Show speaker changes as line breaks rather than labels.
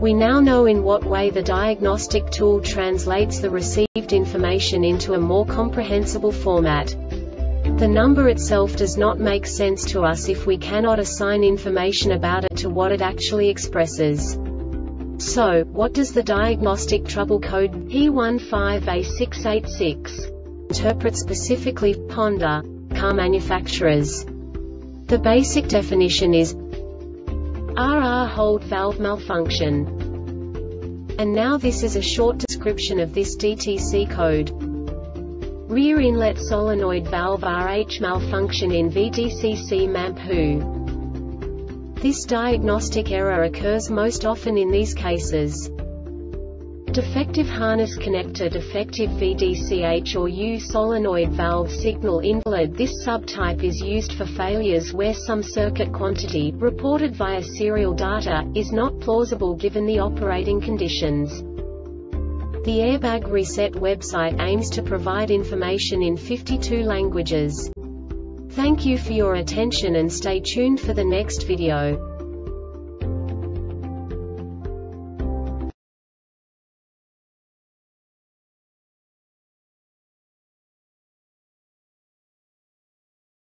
We now know in what way the diagnostic tool translates the received information into a more comprehensible format. The number itself does not make sense to us if we cannot assign information about it to what it actually expresses. So, what does the diagnostic trouble code P15A686 interpret specifically Honda car manufacturers? The basic definition is RR hold valve malfunction. And now this is a short description of this DTC code. Rear inlet solenoid valve RH malfunction in VDCC MAMP This diagnostic error occurs most often in these cases. Defective harness connector defective VDCH or U solenoid valve signal invalid This subtype is used for failures where some circuit quantity, reported via serial data, is not plausible given the operating conditions. The Airbag Reset website aims to provide information in 52 languages. Thank you for your attention and stay tuned for the next video.